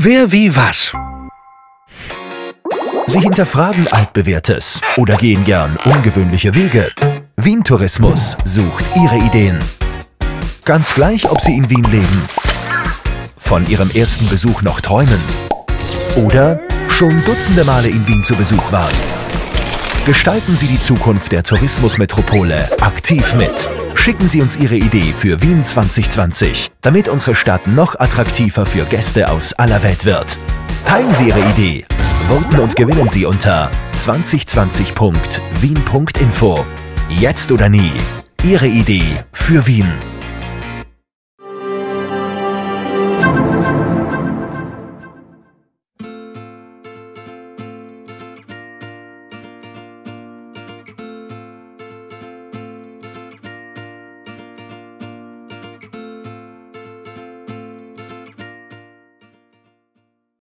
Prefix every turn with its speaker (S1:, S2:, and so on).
S1: Wer wie was?
S2: Sie hinterfragen altbewährtes oder gehen gern ungewöhnliche Wege. Wien Tourismus sucht Ihre Ideen. Ganz gleich, ob Sie in Wien leben, von Ihrem ersten Besuch noch träumen oder schon dutzende Male in Wien zu Besuch waren. Gestalten Sie die Zukunft der Tourismusmetropole aktiv mit. Schicken Sie uns Ihre Idee für Wien 2020, damit unsere Stadt noch attraktiver für Gäste aus aller Welt wird. Teilen Sie Ihre Idee. Voten und gewinnen Sie unter 2020.wien.info. Jetzt oder nie. Ihre Idee für Wien.